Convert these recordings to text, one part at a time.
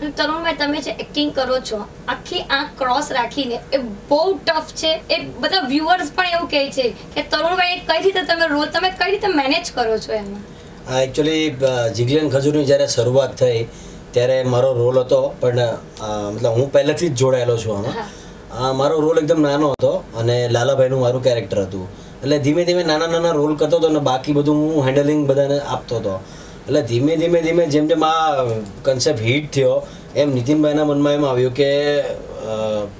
તરુણભાઈ તમે જે એક્ટિંગ કરો છો આખી આંખ ક્રોસ રાખીને એ બહુ ટફ છે. એ બધા વ્યુઅર્સ પણ એવું કહે છે કે તરુણભાઈ કઈ રીતે તમે રોલ તમે કઈ રીતે મેનેજ કરો છો એમાં? હા એકચ્યુઅલી જીગલેન ખજૂરની જ્યારે શરૂઆત થઈ ત્યારે મારો રોલ હતો પણ મતલબ હું પહેલેથી જ જોડાયેલો છું આમાં. મારો રોલ એકદમ નાનો હતો અને લાલાભાઈનું મારું કેરેક્ટર હતું. એટલે ધીમે ધીમે નાના નાના રોલ કરતો હતો અને બાકી બધું હું હેન્ડલિંગ બધાને આપતો હતો. એટલે ધીમે ધીમે ધીમે જેમ જેમ આ કન્સેપ્ટ હિટ થયો, એમ નીતિનભાઈના મનમાં એમ આવ્યું કે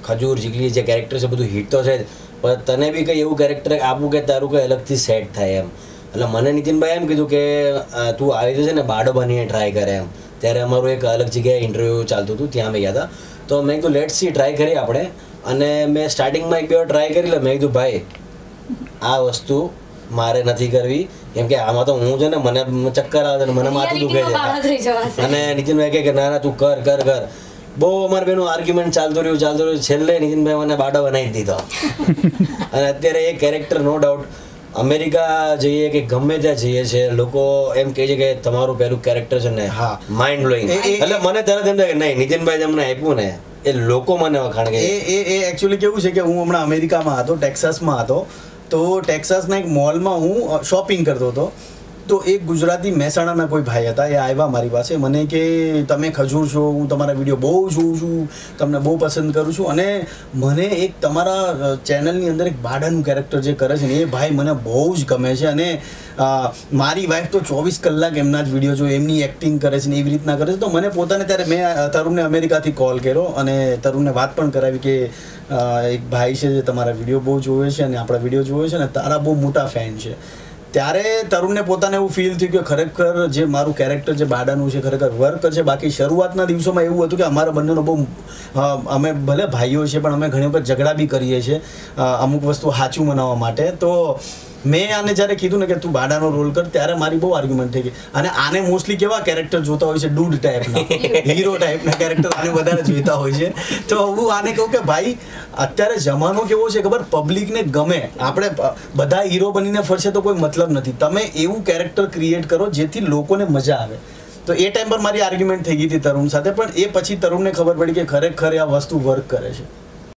ખજૂર, જીગલી જે કેરેક્ટર છે બધું હિટ તો છે જ, પણ તને બી કંઈ એવું કેરેક્ટર આપવું કે તારું કંઈ અલગથી સેટ થાય એમ. એટલે મને નીતિનભાઈ એમ કીધું કે તું આવી રીતે છે ને બાડો બનીને ટ્રાય કરે એમ. ત્યારે અમારું એક અલગ જગ્યાએ ઇન્ટરવ્યૂ ચાલતું હતું, ત્યાં મેં ગયા હતા. તો મેં કીધું લેટ સી ટ્રાય કરીએ આપણે. અને મેં સ્ટાર્ટિંગમાં એક બે વાર ટ્રાય કરી લે મેં કીધું, ભાઈ, આ વસ્તુ મારે નથી કરવી. કેમ કે આમાં તો હું છે ને મને ચક્કર આવે ને મને માથું દુખે. છે. અને નીતિનભાઈ કહે કે ના ના તું કર કર કર. બહુ અમારે બેનું આર્ગ્યુમેન્ટ ચાલતું રહ્યું ચાલતું રહ્યું. છેલ્લે નીતિનભાઈ મને બાડો બનાવી દીધો. અને અત્યારે એ કેરેક્ટર નો ડાઉટ અમેરિકા જઈએ કે ગમે ત્યાં જઈએ છે લોકો એમ કહે છે કે તમારું પહેલું કેરેક્ટર છે ને હા માઇન્ડ બ્લોઈંગ એટલે મને તરત એમ થાય કે નહીં નીતિનભાઈ તમને આપ્યું ને એ લોકો મને વખાણ કે એ એ એ એકચ્યુઅલી કેવું છે કે હું હમણાં અમેરિકામાં હતો ટેક્સાસમાં હતો તો ટેક્સાસના એક મોલમાં હું શોપિંગ કરતો હતો. તો એક ગુજરાતી મહેસાણાના કોઈ ભાઈ હતા, એ આવ્યા મારી પાસે, મને કે, તમે ખજૂર છો, હું તમારા વીડિયો બહુ જોઉં છું, તમને બહુ પસંદ કરું છું. અને મને એક તમારા ચેનલની અંદર એક બાડાનું કેરેક્ટર જે કરે છે ને, એ ભાઈ મને બહુ જ ગમે છે. અને મારી વાઈફ તો ચોવીસ કલાક એમના જ વીડિયો જો એમની એક્ટિંગ કરે છે ને, એવી રીતના કરે છે. તો મને પોતાને ત્યારે મેં તરુણને અમેરિકાથી કોલ કર્યો અને તરુણને વાત પણ કરાવી કે એક ભાઈ છે જે તમારા વીડિયો બહુ જોવે છે અને આપણા વીડિયો જોવે છે ને, તારા બહુ મોટા ફેન છે. ત્યારે તરુણને પોતાને એવું ફીલ થયું કે ખરેખર જે મારું કેરેક્ટર જે બાડાનું છે, ખરેખર વર્ક છે, બાકી શરૂઆતના દિવસોમાં એવું હતું કે અમારા બંનેનો બહુ અમે ભલે ભાઈઓ છે, પણ અમે ઘણી વખત ઝઘડા બી કરીએ છીએ અમુક વસ્તુ સાચું મનાવવા માટે. તો મેં આને જ્યારે કીધું ને કે તું બાડાનો રોલ કર, ત્યારે મારી બહુ આર્ગ્યુમેન્ટ થઈ ગઈ. અને આને મોસ્ટલી કેવા કેરેક્ટર જોતા હોય છે? ડૂડ ટાઈપના હીરો ટાઈપના કેરેક્ટર આને વધારે જોઈતા હોય છે. તો હું આને કહું કે ભાઈ, અત્યારે જમાનો કેવો છે ખબર? પબ્લિકને ગમે. આપણે બધા હીરો બનીને ફરશે તો કોઈ મતલબ નથી. તમે એવું કેરેક્ટર ક્રિએટ કરો જેથી લોકોને મજા આવે. તો એ ટાઈમ પર મારી આર્ગ્યુમેન્ટ થઈ ગઈ હતી તરુણ સાથે. પણ એ પછી તરુણને ખબર પડી કે ખરેખર આ વસ્તુ વર્ક કરે છે.